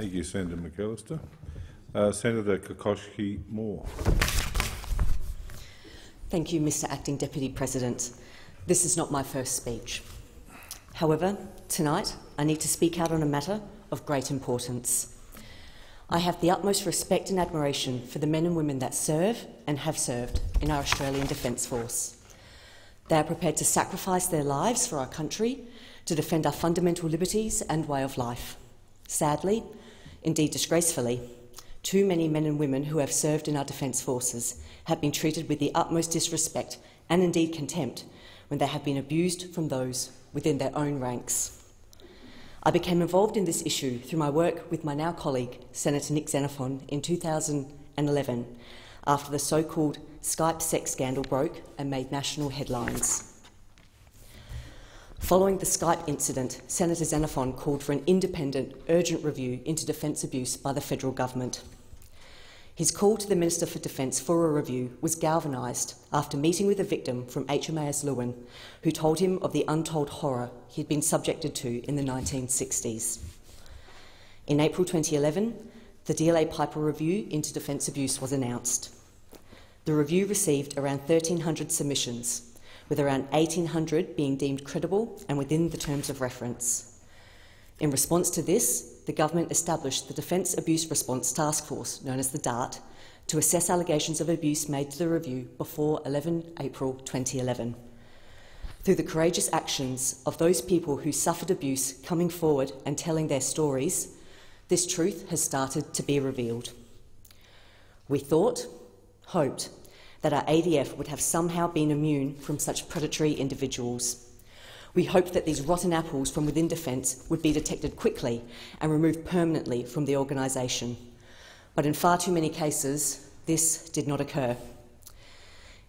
Thank you, Senator McAllister. Uh, Senator Kokoschky Moore. Thank you, Mr Acting Deputy President. This is not my first speech. However, tonight I need to speak out on a matter of great importance. I have the utmost respect and admiration for the men and women that serve and have served in our Australian Defence Force. They are prepared to sacrifice their lives for our country to defend our fundamental liberties and way of life. Sadly, indeed disgracefully, too many men and women who have served in our Defence Forces have been treated with the utmost disrespect and indeed contempt when they have been abused from those within their own ranks. I became involved in this issue through my work with my now colleague, Senator Nick Xenophon, in 2011, after the so-called Skype sex scandal broke and made national headlines. Following the Skype incident, Senator Xenophon called for an independent, urgent review into defence abuse by the federal government. His call to the Minister for Defence for a review was galvanised after meeting with a victim from HMAS Leeuwin, who told him of the untold horror he had been subjected to in the 1960s. In April 2011, the DLA Piper review into defence abuse was announced. The review received around 1,300 submissions, with around 1,800 being deemed credible and within the terms of reference. In response to this, the government established the Defence Abuse Response Task Force, known as the DART, to assess allegations of abuse made to the review before 11 April 2011. Through the courageous actions of those people who suffered abuse coming forward and telling their stories, this truth has started to be revealed. We thought, hoped, that our ADF would have somehow been immune from such predatory individuals. We hoped that these rotten apples from within Defence would be detected quickly and removed permanently from the organisation. But in far too many cases, this did not occur.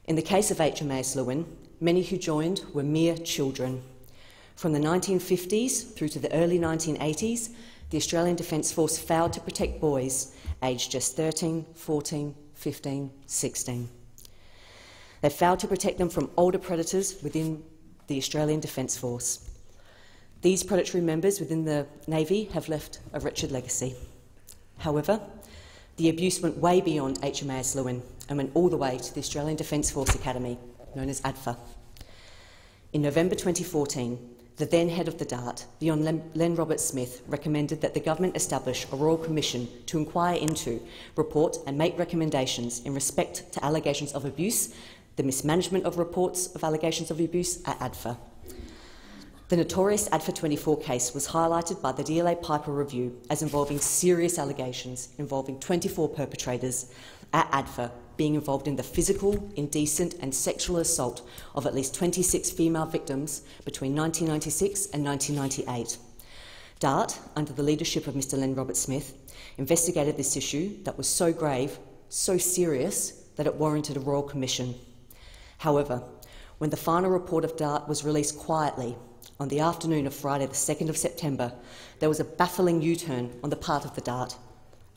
In the case of HMAS Leeuwin, many who joined were mere children. From the 1950s through to the early 1980s, the Australian Defence Force failed to protect boys aged just 13, 14, 15, 16. They failed to protect them from older predators within the Australian Defence Force. These predatory members within the Navy have left a wretched legacy. However, the abuse went way beyond HMAS Leeuwin and went all the way to the Australian Defence Force Academy, known as ADFA. In November 2014, the then head of the DART, Beyond Len Roberts-Smith, recommended that the government establish a royal commission to inquire into, report and make recommendations in respect to allegations of abuse the mismanagement of reports of allegations of abuse at ADFA. The notorious ADFA 24 case was highlighted by the DLA Piper review as involving serious allegations involving 24 perpetrators at ADFA being involved in the physical, indecent and sexual assault of at least 26 female victims between 1996 and 1998. DART, under the leadership of Mr Len Roberts-Smith, investigated this issue that was so grave, so serious, that it warranted a royal commission. However, when the final report of DART was released quietly on the afternoon of Friday, the 2nd of September, there was a baffling U turn on the part of the DART.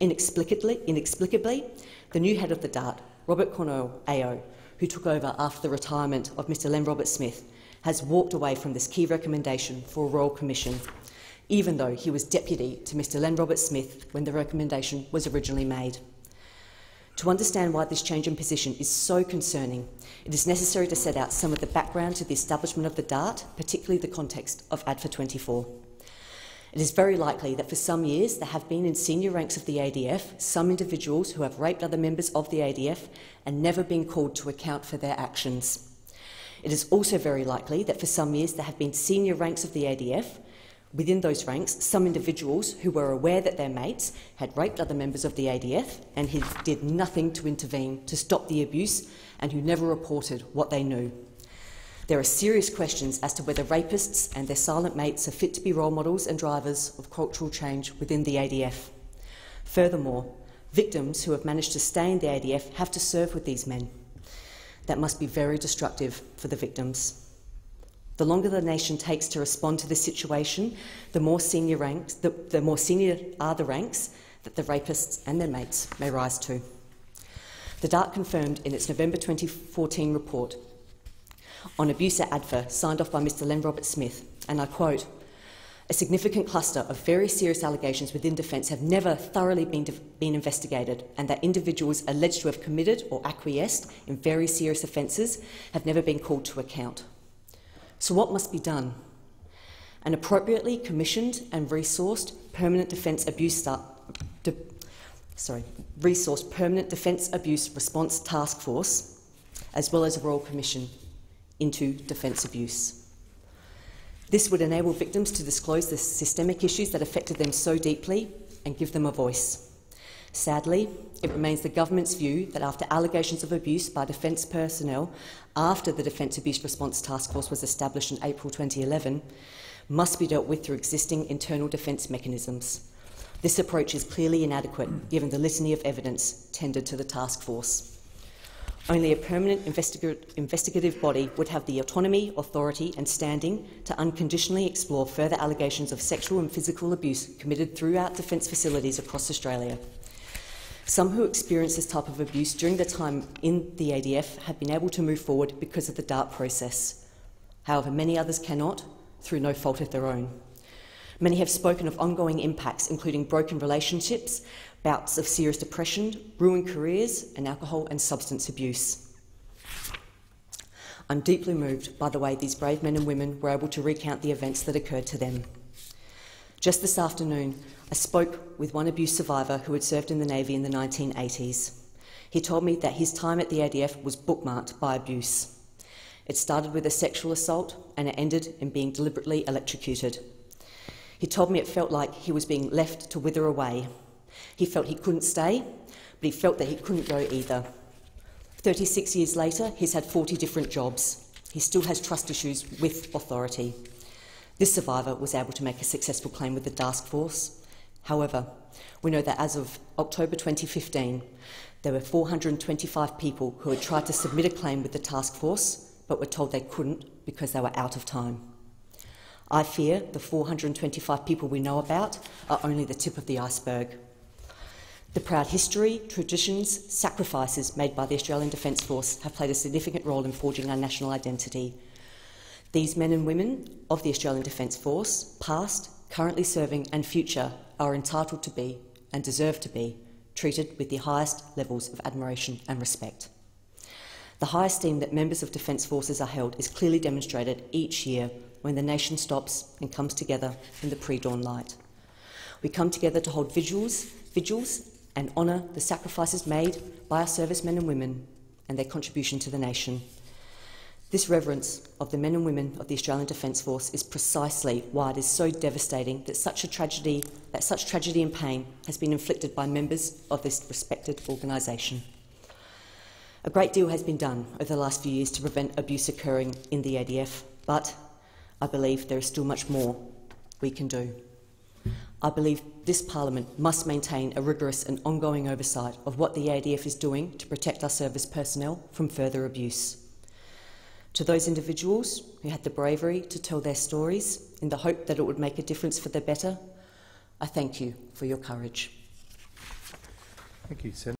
Inexplicably, inexplicably, the new head of the DART, Robert Cornall, AO, who took over after the retirement of Mr Len Roberts-Smith, has walked away from this key recommendation for a Royal Commission, even though he was deputy to Mr Len Roberts-Smith when the recommendation was originally made. To understand why this change in position is so concerning, it is necessary to set out some of the background to the establishment of the DART, particularly the context of ADFA 24. It is very likely that for some years there have been in senior ranks of the ADF some individuals who have raped other members of the ADF and never been called to account for their actions. It is also very likely that for some years there have been senior ranks of the ADF Within those ranks, some individuals who were aware that their mates had raped other members of the ADF and did nothing to intervene to stop the abuse and who never reported what they knew. There are serious questions as to whether rapists and their silent mates are fit to be role models and drivers of cultural change within the ADF. Furthermore, victims who have managed to stay in the ADF have to serve with these men. That must be very destructive for the victims. The longer the nation takes to respond to this situation, the more senior ranks, the, the more senior are the ranks that the rapists and their mates may rise to. The DART confirmed in its November 2014 report on abuse at ADFA, signed off by Mr Len Roberts-Smith, and I quote, A significant cluster of very serious allegations within Defence have never thoroughly been, been investigated, and that individuals alleged to have committed or acquiesced in very serious offences have never been called to account. So, what must be done? An appropriately commissioned and resourced permanent defence abuse de, sorry, resourced permanent defence abuse response task force, as well as a royal commission into defence abuse. This would enable victims to disclose the systemic issues that affected them so deeply and give them a voice. Sadly, it remains the government's view that after allegations of abuse by defence personnel after the Defence Abuse Response Task Force was established in April 2011 must be dealt with through existing internal defence mechanisms. This approach is clearly inadequate given the litany of evidence tendered to the task force. Only a permanent investigative body would have the autonomy, authority and standing to unconditionally explore further allegations of sexual and physical abuse committed throughout defence facilities across Australia. Some who experienced this type of abuse during their time in the ADF have been able to move forward because of the DART process. However, many others cannot, through no fault of their own. Many have spoken of ongoing impacts, including broken relationships, bouts of serious depression, ruined careers, and alcohol and substance abuse. I'm deeply moved by the way these brave men and women were able to recount the events that occurred to them. Just this afternoon, I spoke with one abuse survivor who had served in the Navy in the 1980s. He told me that his time at the ADF was bookmarked by abuse. It started with a sexual assault and it ended in being deliberately electrocuted. He told me it felt like he was being left to wither away he felt he couldn't stay, but he felt that he couldn't go either. 36 years later, he's had 40 different jobs. He still has trust issues with authority. This survivor was able to make a successful claim with the task force. However, we know that as of October 2015, there were 425 people who had tried to submit a claim with the task force but were told they couldn't because they were out of time. I fear the 425 people we know about are only the tip of the iceberg. The proud history, traditions, sacrifices made by the Australian Defence Force have played a significant role in forging our national identity. These men and women of the Australian Defence Force, past, currently serving, and future, are entitled to be, and deserve to be, treated with the highest levels of admiration and respect. The high esteem that members of Defence Forces are held is clearly demonstrated each year when the nation stops and comes together in the pre dawn light. We come together to hold vigils, vigils and honour the sacrifices made by our servicemen and women and their contribution to the nation. This reverence of the men and women of the Australian Defence Force is precisely why it is so devastating that such a tragedy, that such tragedy and pain has been inflicted by members of this respected organisation. A great deal has been done over the last few years to prevent abuse occurring in the ADF, but I believe there is still much more we can do. I believe this Parliament must maintain a rigorous and ongoing oversight of what the ADF is doing to protect our service personnel from further abuse. To those individuals who had the bravery to tell their stories in the hope that it would make a difference for the better, I thank you for your courage. Thank you, Senator.